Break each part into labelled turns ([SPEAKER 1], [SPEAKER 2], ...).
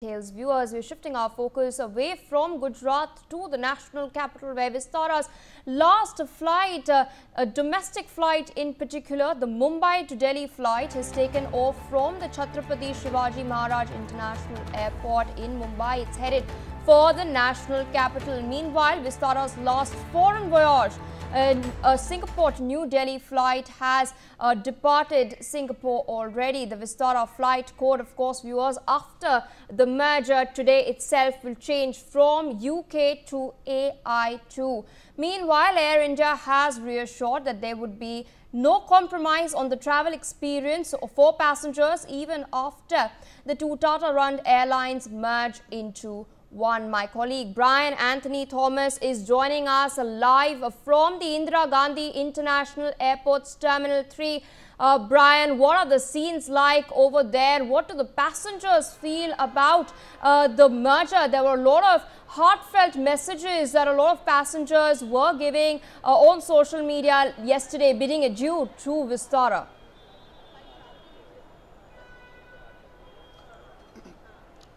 [SPEAKER 1] details. Viewers, we're shifting our focus away from Gujarat to the national capital where Vistara's last flight, uh, a domestic flight in particular, the Mumbai to Delhi flight has taken off from the Chhatrapati Shivaji Maharaj International Airport in Mumbai. It's headed for the national capital. Meanwhile, Vistara's last foreign voyage a Singapore to New Delhi flight has uh, departed Singapore already. The Vistara flight code, of course, viewers, after the merger today itself will change from UK to AI2. Meanwhile, Air India has reassured that there would be no compromise on the travel experience for passengers even after the two Tata-run airlines merge into one. My colleague Brian Anthony Thomas is joining us live from the Indira Gandhi International Airport's Terminal 3. Uh, Brian, what are the scenes like over there? What do the passengers feel about uh, the merger? There were a lot of heartfelt messages that a lot of passengers were giving uh, on social media yesterday, bidding adieu to Vistara.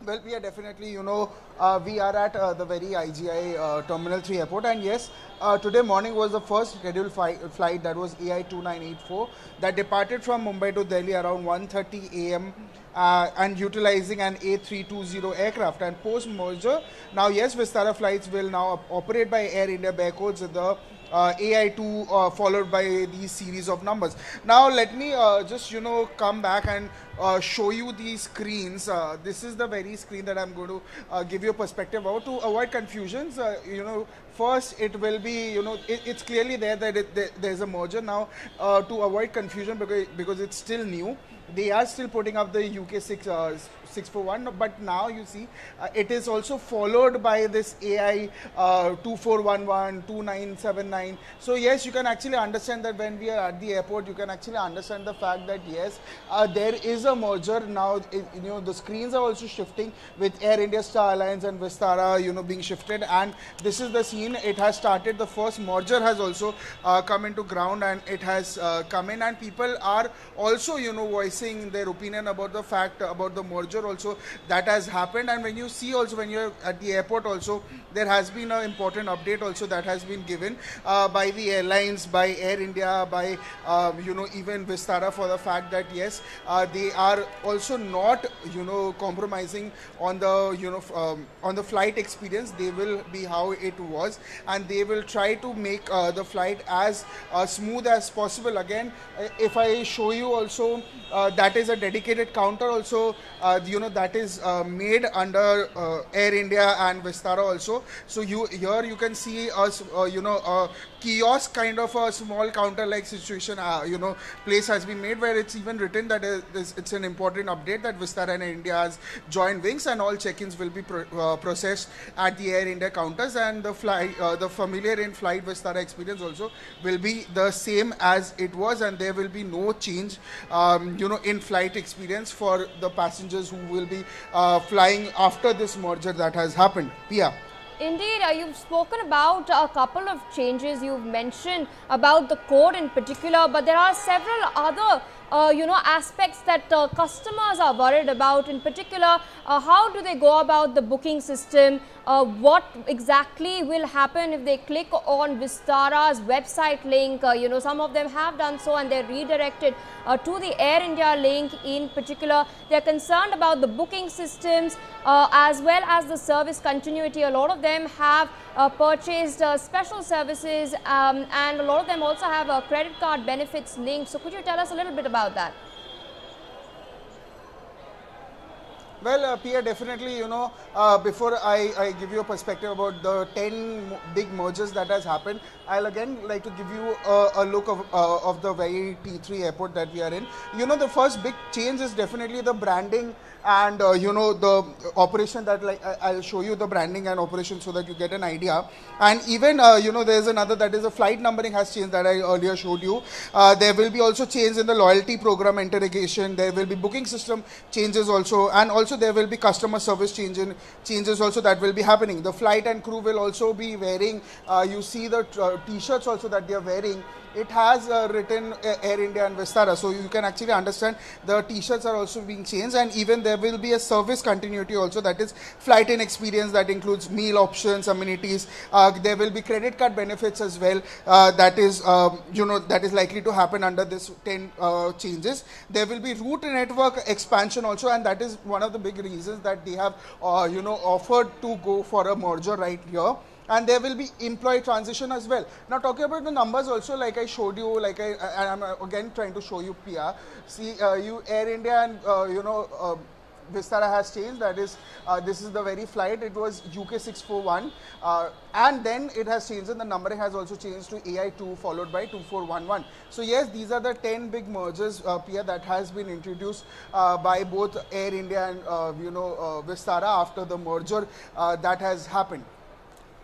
[SPEAKER 2] Well, we are definitely, you know, uh, we are at uh, the very IGI uh, Terminal 3 airport and yes, uh, today morning was the first scheduled flight that was AI 2984 that departed from Mumbai to Delhi around 1.30 a.m. Uh, and utilizing an A320 aircraft and post merger now yes Vistara flights will now operate by Air India barcodes at the uh, AI2 uh, followed by these series of numbers. Now let me uh, just you know come back and uh, show you these screens. Uh, this is the very screen that I'm going to give you a perspective about to avoid confusions. you know, first it will be you know it, it's clearly there that it, there's a merger now to avoid confusion because because it's still new they are still putting up the UK 6, uh, 641, but now you see uh, it is also followed by this AI uh, 2411, 2979. So yes, you can actually understand that when we are at the airport, you can actually understand the fact that yes, uh, there is a merger now. It, you know the screens are also shifting with Air India, Star Alliance, and Vistara. You know being shifted, and this is the scene. It has started. The first merger has also uh, come into ground, and it has uh, come in, and people are also you know voicing their opinion about the fact about the merger also that has happened. And when you see also when you're at the airport also there has been an important update also that has been given uh, by the airlines by Air India by uh, you know even Vistara for the fact that yes uh, they are also not you know compromising on the you know um, on the flight experience. They will be how it was. And they will try to make uh, the flight as uh, smooth as possible. Again if I show you also uh, that is a dedicated counter also uh, you know that is uh, made under uh, Air India and Vistara also. So you here you can see us uh, you know a kiosk kind of a small counter like situation uh, you know place has been made where it's even written that it's an important update that Vistara and India has joined wings and all check-ins will be pro processed at the Air India counters and the flight the familiar in flight Vistara experience also will be the same as it was and there will be no change. Um, you know in-flight experience for the passengers who will be uh, flying after this merger that has happened. Pia.
[SPEAKER 1] Indeed, uh, you've spoken about a couple of changes. You've mentioned about the code in particular, but there are several other uh, you know, aspects that uh, customers are worried about. In particular, uh, how do they go about the booking system? Uh, what exactly will happen if they click on Vistara's website link? Uh, you know, some of them have done so and they're redirected to the Air India link in particular. They're concerned about the booking systems as well as the service continuity. A lot of them have purchased special services um, and a lot of them also have a credit card benefits linked. So could you tell us a little bit about about that?
[SPEAKER 2] Well, uh, Pia, definitely, you know, uh, before I, I give you a perspective about the 10 big mergers that has happened, I'll again like to give you a, a look of, uh, of the very T3 airport that we are in. You know, the first big change is definitely the branding and, uh, you know, the operation that like I'll show you the branding and operation so that you get an idea. And even, uh, you know, there's another that is the flight numbering has changed that I earlier showed you. Uh, there will be also change in the loyalty program interrogation. There will be booking system changes also and also there will be customer service change in, changes also that will be happening. The flight and crew will also be wearing, uh, you see the t-shirts also that they are wearing it has uh, written uh, Air India and Vistara. So you can actually understand the t-shirts are also being changed and even there will be a service continuity also that is flight in experience that includes meal options, amenities. Uh, there will be credit card benefits as well. Uh, that is, um, you know, that is likely to happen under this 10 uh, changes. There will be route network expansion also and that is one of the big reasons that they have, uh, you know, offered to go for a merger right here and there will be employee transition as well. Now talking about the numbers also like I showed you like I, I am again trying to show you Pia. See uh, you Air India and uh, you know uh, Vistara has changed. That is, uh, this is the very flight. It was UK 641, uh, and then it has changed, and the numbering has also changed to AI2 followed by 2411. So yes, these are the 10 big mergers, uh, Pia, that has been introduced by both Air India and you know Vistara after the merger that has happened.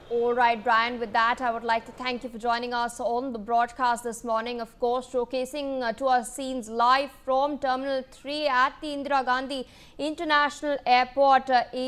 [SPEAKER 1] All right, Brian, with that, I would like to thank you for joining us on the broadcast this morning, of course, showcasing uh, to us scenes live from Terminal 3 at the Indira Gandhi International Airport uh, in